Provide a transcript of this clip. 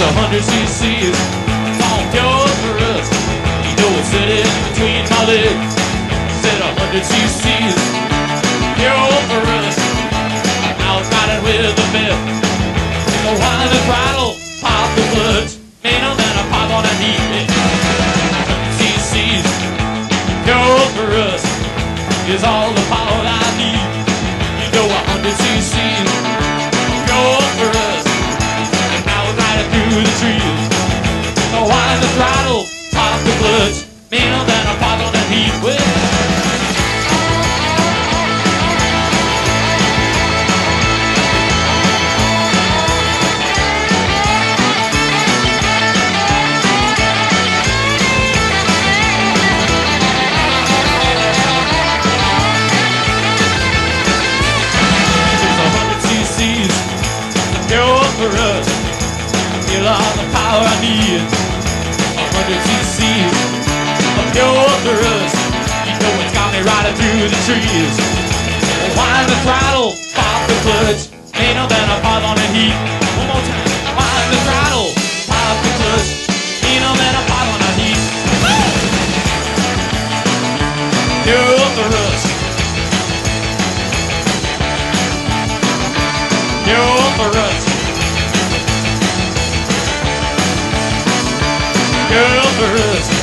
100 cc's. It's all pure for us. You know it's sitting between my legs. Said a 100 cc's. Pure for us. Now it's riding with the best. So wind the throttle, pop the clutch. Man, I'm gonna pop on a heat. 100 cc's. Pure for us. Is all the power throttle, pop the clutch. Well, It's a hundred cc's, pure for us. Feel all the power I need. Through the trees. Wind the throttle, pop the clutch. Ain't no better pop on the heat. One more time. Wind the throttle, pop the clutch. Ain't no better pop on the heat. Pure for us. Pure for us. Pure for us.